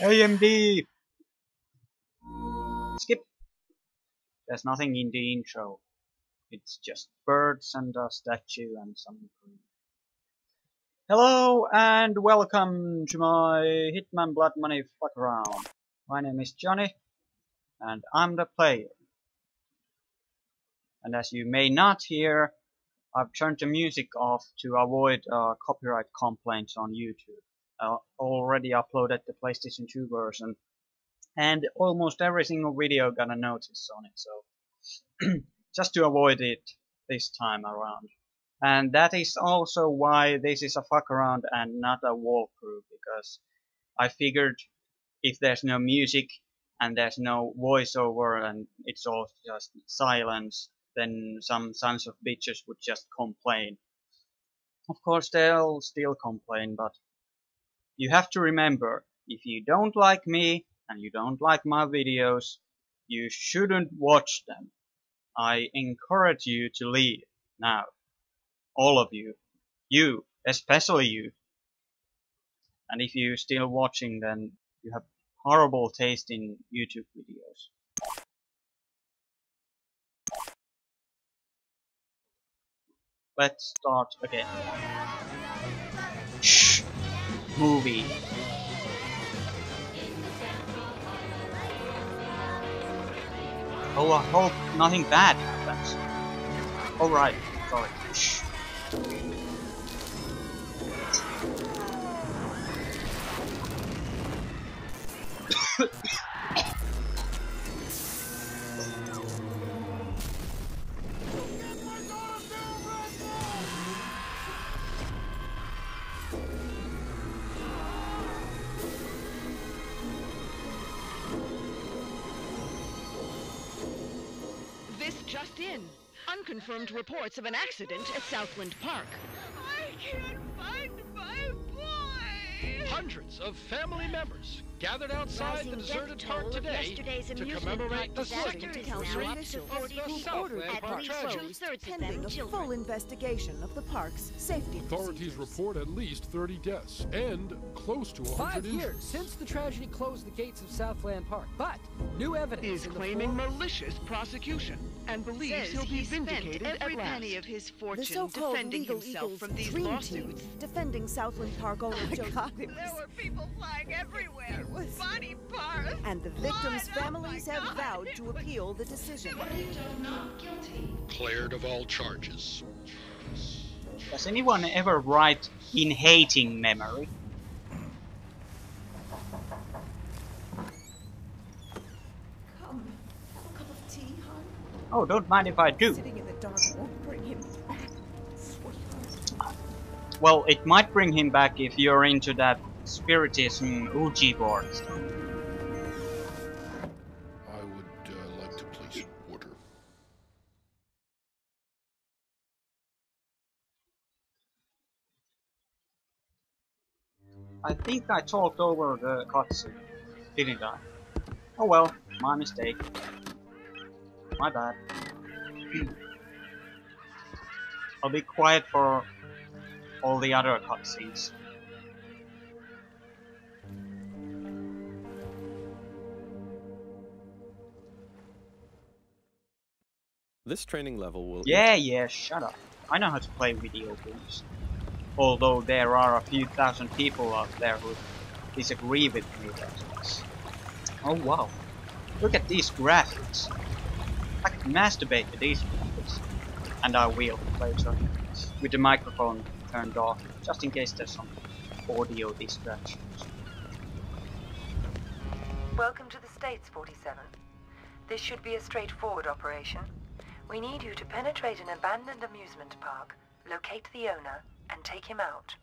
AMD! Skip! There's nothing in the intro. It's just birds and a statue and some green. Hello and welcome to my Hitman Blood Money fuck around. My name is Johnny and I'm the player. And as you may not hear, I've turned the music off to avoid uh, copyright complaints on YouTube. I already uploaded the PlayStation 2 version and almost every single video got a notice on it, so just to avoid it this time around. And that is also why this is a fuck around and not a walkthrough, because I figured if there's no music and there's no voiceover and it's all just silence, then some sons of bitches would just complain. Of course, they'll still complain, but you have to remember, if you don't like me and you don't like my videos, you shouldn't watch them. I encourage you to leave now. All of you. You, especially you. And if you're still watching, then you have horrible taste in YouTube videos. Let's start again. Movie. Oh, I hope nothing bad happens. Oh, Alright, sorry. Shh. Just in. Unconfirmed reports of an accident at Southland Park. I can't find my boy. Hundreds of family members gathered outside Rising the deserted park today to commemorate the second anniversary of the who Southland ordered Park at least tragedy. two-thirds of pending them a children. full investigation of the park's safety Authorities procedures. report at least 30 deaths and close to 100 Five injuries. years since the tragedy closed the gates of Southland Park, but new evidence Is claiming malicious prosecution and believes Says he'll be he spent vindicated every at last. penny of his The fortune so-called defending legal himself Eagles from these dream lawsuits. team defending Southland Park owner oh Joe There were people flying everywhere. was- Body parts. and the victims' blood. Oh families my have God. vowed to appeal the decision. Cleared of all charges. Does anyone ever write in hating memory? Come, have a cup of tea, hon. Oh, don't mind if I do. Sitting in the dark won't bring him back, sweetheart. Well, it might bring him back if you're into that spiritism Ouija board. I would uh, like to place an order. I think I talked over the cutscene, didn't I? Oh well, my mistake. My bad. I'll be quiet for all the other cutscenes. This training level will Yeah, yeah, shut up. I know how to play video games. Although there are a few thousand people out there who disagree with me Oh wow. Look at these graphics. I could masturbate to these graphics. And I will later. With the microphone turned off, just in case there's some audio distractions. Welcome to the States, 47. This should be a straightforward operation. We need you to penetrate an abandoned amusement park, locate the owner, and take him out.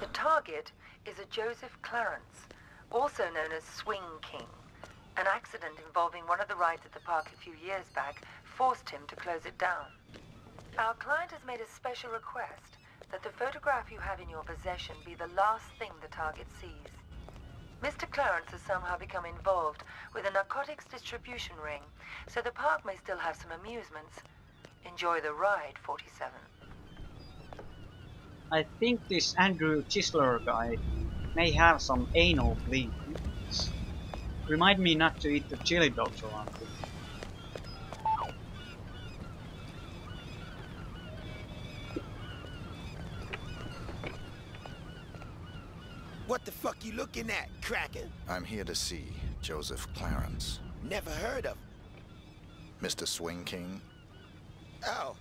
The target is a Joseph Clarence, also known as Swing King. An accident involving one of the rides at the park a few years back forced him to close it down. Our client has made a special request that the photograph you have in your possession be the last thing the target sees. Mr. Clarence has somehow become involved with a narcotics distribution ring, so the park may still have some amusements. Enjoy the ride, 47. I think this Andrew Chisler guy may have some anal bleed. Remind me not to eat the chili dogs around here. What the fuck you looking at, Kraken? I'm here to see Joseph Clarence. Never heard of. him. Mr. Swing King? Oh,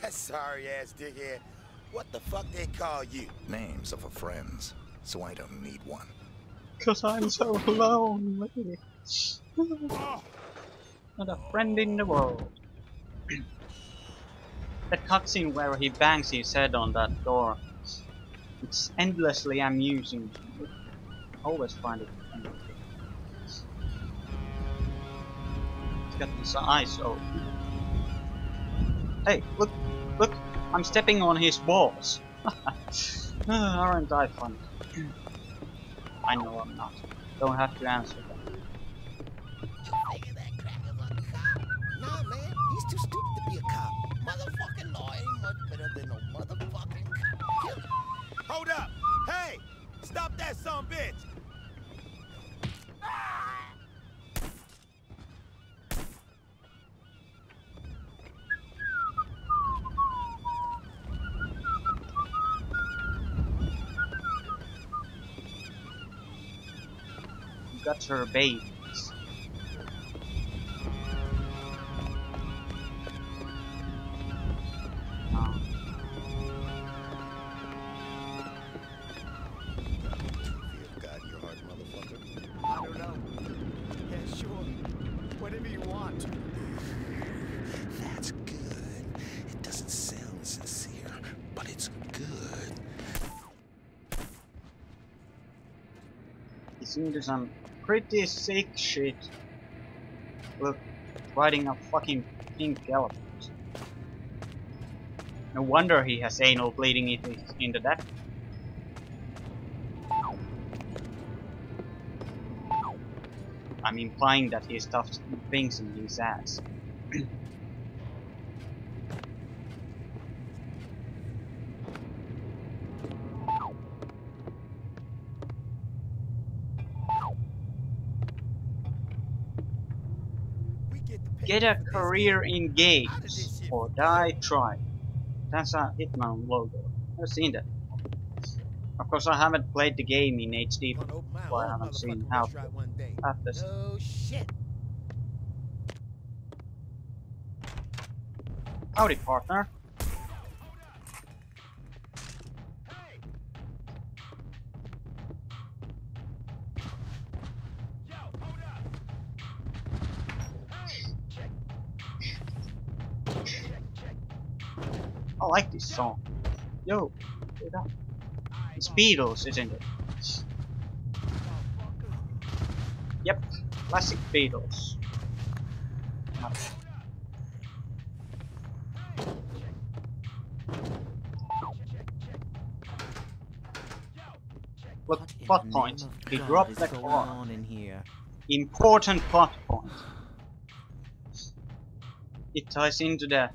that sorry ass dickhead. What the fuck they call you? Names of our friends, so I don't need one. Cause I'm so lonely. Not a friend in the world. that cutscene where he bangs his head on that door. It's endlessly amusing. I always find it endlessly. He's got his eyes open. Hey, look, look, I'm stepping on his balls. Aren't I funny? I know I'm not. Don't have to answer that. Nah, man, he's too stupid to be a cop. Motherfucking law ain't much better than no motherfucking cop. Hold up! Hey! Stop that son bitch! You got her babies. Um, God in your heart, motherfucker. I don't know. Yeah, sure. Whatever you want. That's good. It doesn't sound sincere, but it's good. he's into some pretty sick shit. Look, riding a fucking pink elephant. No wonder he has anal bleeding into, into that. I'm implying that he stuffed things in his ass. get a career in games or die trying. That's a Hitman logo. I've seen that. Of course, I haven't played the game in HD, so I haven't seen how after No shit. Howdy, partner. I like this song. Yo. It's Beatles, isn't it? Yep, classic Beatles. Look, plot point. He dropped the car. in here? Important plot point. It ties into the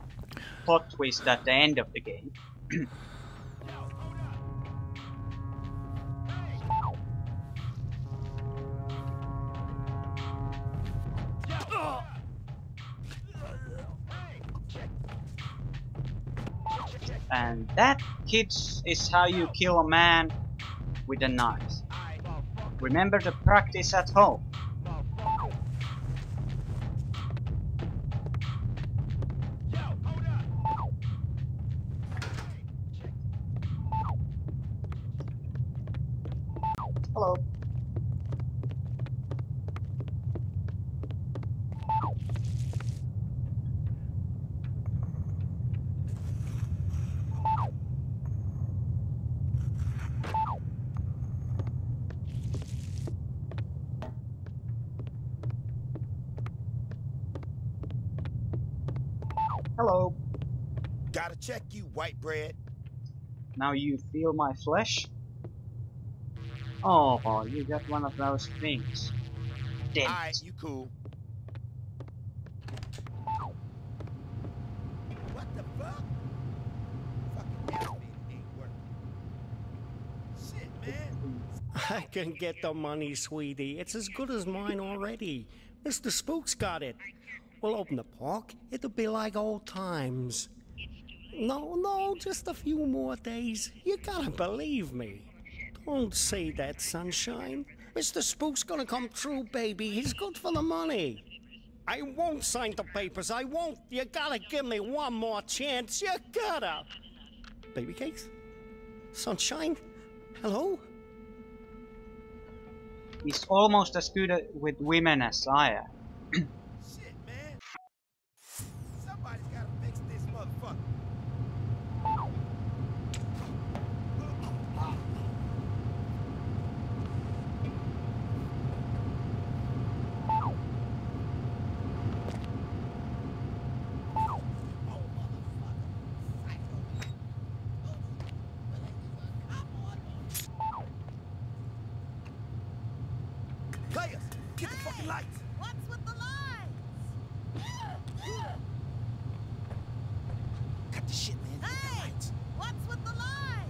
plot twist at the end of the game. And that, kids, is how you kill a man with a knife. Remember to practice at home. Hello. Hello. Gotta check you, white bread. Now you feel my flesh? Oh, you got one of those things. Damn Alright, you cool. What the fuck? Fucking elevator ain't working. Shit, man. I can get the money, sweetie. It's as good as mine already. Mr. Spook's got it. We'll open the park. It'll be like old times. No, no, just a few more days. You gotta believe me. Don't say that, sunshine. Mr. Spook's gonna come through, baby. He's good for the money. I won't sign the papers. I won't. You gotta give me one more chance. You gotta. Baby cakes? Sunshine? Hello? He's almost as good with women as I am. Shit, man. Somebody's gotta fix this motherfucker. Players, get the fucking lights. What's with the lights? Cut the shit, man. Get the Hey! lights. What's with the lights?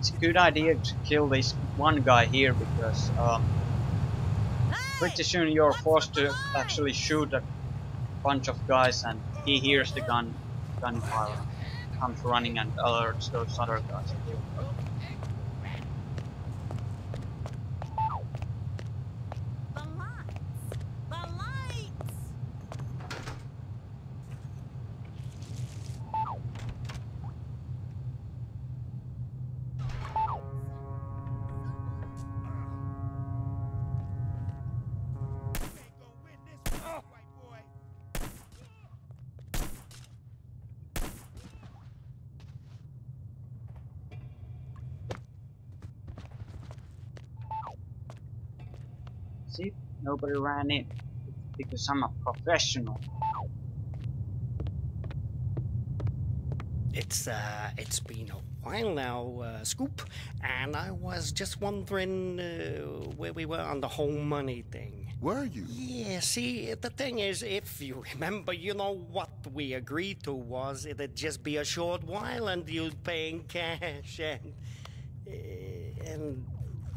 It's a good idea to kill this one guy here because um, pretty soon you're forced to actually shoot a bunch of guys and he hears the gun gunfire comes running and alerts those other guys. See, nobody ran in because I'm a professional. It's uh, it's been a while now, uh, Scoop, and I was just wondering uh, where we were on the whole money thing. Were you? Yeah, see, the thing is, if you remember, you know what we agreed to was it'd just be a short while and you'd pay in cash, and uh, and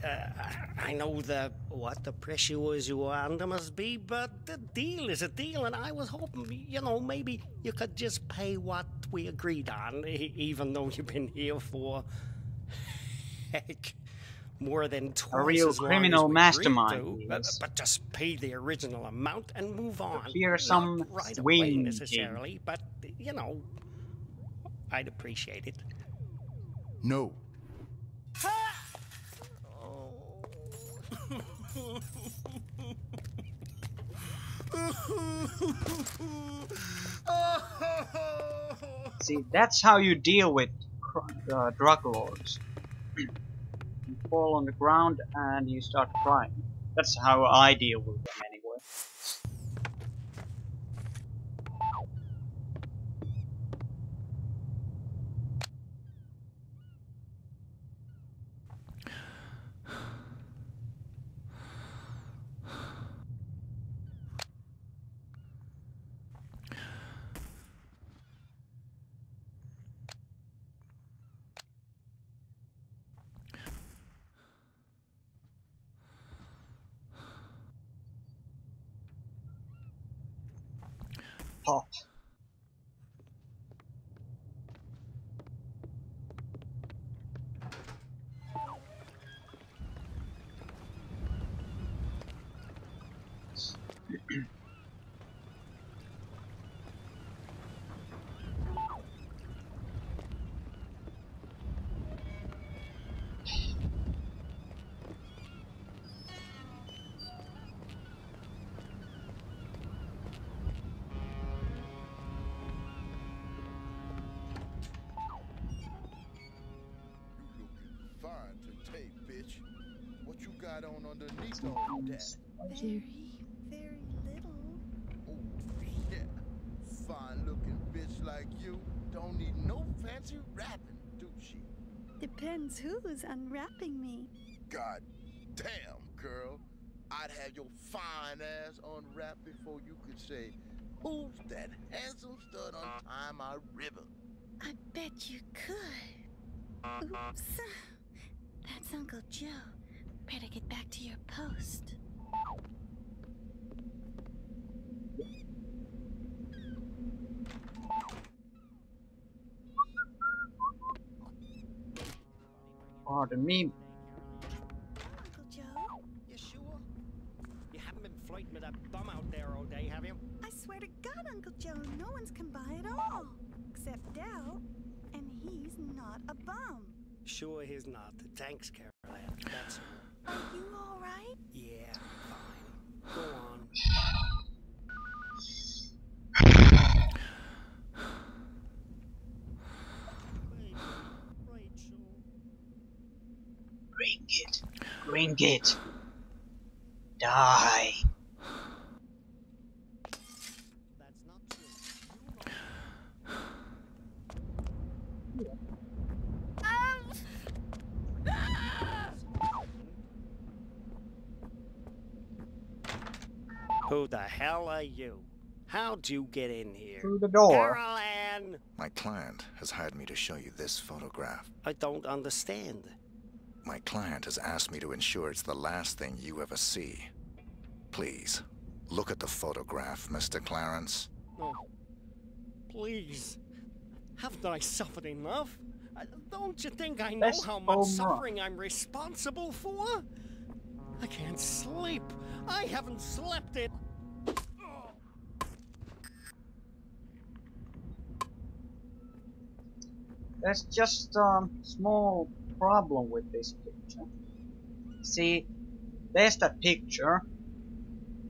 uh, I know the what the pressure was you were under must be, but the deal is a deal, and I was hoping, you know, maybe you could just pay what we agreed on, even though you've been here for heck more than twice real as long criminal as we mastermind agreed he to, but, but just pay the original amount and move on. Here Not some right away swing necessarily, but you know, I'd appreciate it. No. See, that's how you deal with uh, drug lords. you fall on the ground and you start crying. That's how I deal with them anyway. Pop. You looking fine today, bitch. What you got on underneath all that? Very, very little. Oh, yeah. Fine looking bitch like you don't need no fancy wrapping, do she? Depends who's unwrapping me. God damn, girl. I'd have your fine ass unwrapped before you could say, Who's that handsome stud untying my ribbon? I bet you could. Oops. That's Uncle Joe. Better get back to your post. Oh, Pardon me. Uncle Joe? You sure? You haven't been flirting with that bum out there all day, have you? I swear to God, Uncle Joe, no one's come by at all. Except Dell. And he's not a bum. Sure he's not. Thanks, Carol Ann. That's all. Are you alright? Yeah, fine. Go on. Bring it. Bring it. Die. That's not true. Who the hell are you? How'd you get in here? Through the door. Carol Ann! My client has hired me to show you this photograph. I don't understand. My client has asked me to ensure it's the last thing you ever see. Please, look at the photograph, Mr. Clarence. No. Please. Haven't I suffered enough? Uh, Don't you think I know That's how much Omar. suffering I'm responsible for? I can't sleep. I haven't slept it. There's just a um, small problem with this picture. See, there's that picture.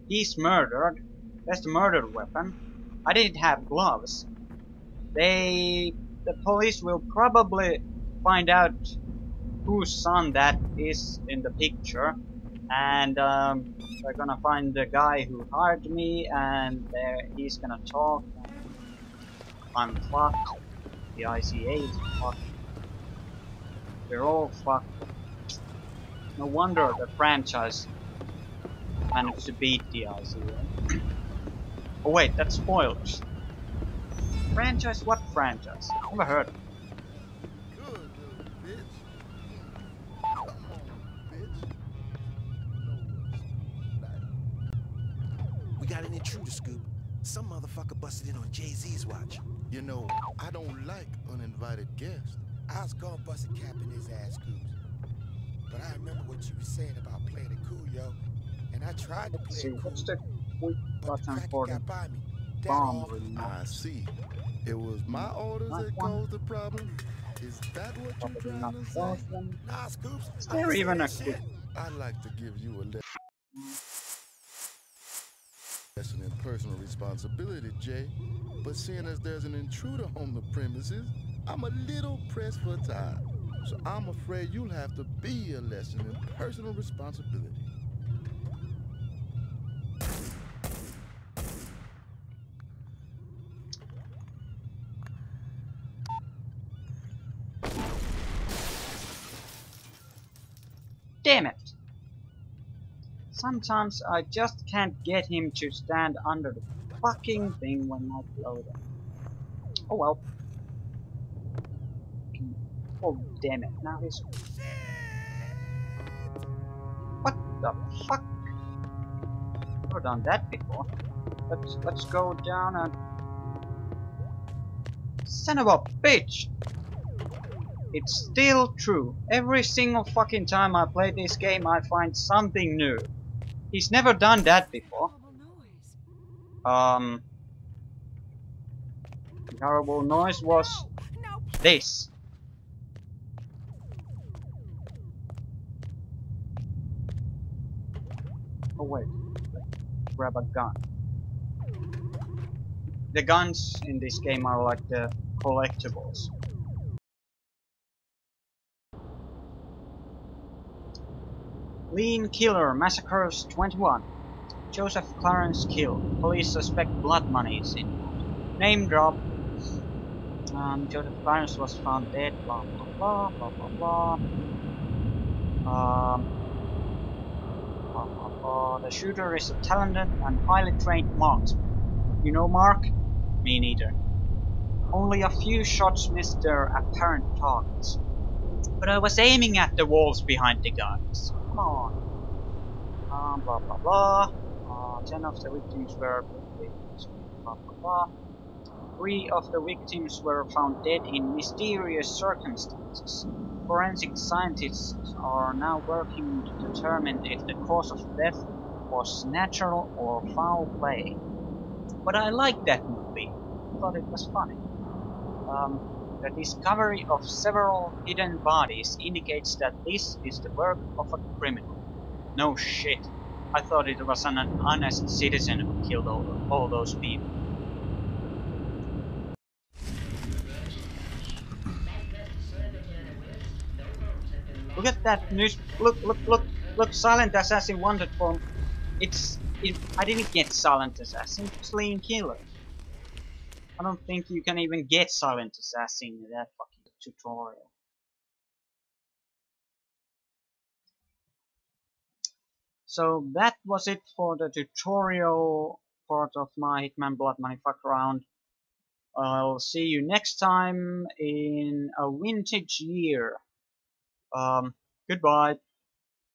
He's murdered. There's the murder weapon. I didn't have gloves. They, the police will probably find out whose son that is in the picture, and um, they're gonna find the guy who hired me, and there he's gonna talk. I'm fucked. The ICA is fucked. We're all fucked. No wonder the franchise managed to beat the ICA. oh wait, that's spoilers. Franchise? What franchise? Never heard of it. Good little bitch. Come on, bitch. No one's We got an intruder, Scoop. Some motherfucker busted in on Jay-Z's watch. You know, I don't like uninvited guests. I was gonna bust a cap in his ass, Scoops. But I remember what you were saying about playing it cool, yo. And I tried to play See, it cool, what's the quick but the button cracker for the got by me. That bomb I see. It was my orders Not that one. caused the problem. Is that what Probably you're not trying to that say? one. Nah, Scoops. Is I there ain't even a that shit. I'd like to give you a le- lesson in personal responsibility, Jay. But seeing as there's an intruder on the premises, I'm a little pressed for time. So I'm afraid you'll have to be a lesson in personal responsibility. Damn it! Sometimes I just can't get him to stand under the fucking thing when I blow them. Oh well. Oh damn it, now he's... What the fuck? Never done that before. Let's, let's go down and... Son of a bitch! It's still true. Every single fucking time I play this game I find something new. He's never done that before. Um... Horrible noise was this. Oh wait, grab a gun. The guns in this game are like the collectibles. Lean Killer massacres 21. Joseph Clarence killed. Police suspect blood money is involved. Name drop. Um, Joseph Clarence was found dead. Blah blah blah blah blah blah. Um, blah, blah, blah. The shooter is a talented and highly trained marksman. You know Mark? Me neither. Only a few shots missed their apparent targets. But I was aiming at the walls behind the guns. Come on. Um, blah blah blah. Uh, ten of the victims were blah blah blah. Three of the victims were found dead in mysterious circumstances. Forensic scientists are now working to determine if the cause of death was natural or foul play. But I liked that movie. I thought it was funny. Um, the discovery of several hidden bodies indicates that this is the work of a criminal. No shit. I thought it was an honest citizen who killed all, all those people. Look at that news. Look, look, look, look. Silent Assassin wanted for. It's. It, I didn't get Silent Assassin. Fleeing Killer. I don't think you can even get Silent Assassin in that fucking tutorial. So that was it for the tutorial part of my Hitman Blood Money fuck around. I'll see you next time in a vintage year. Um, goodbye.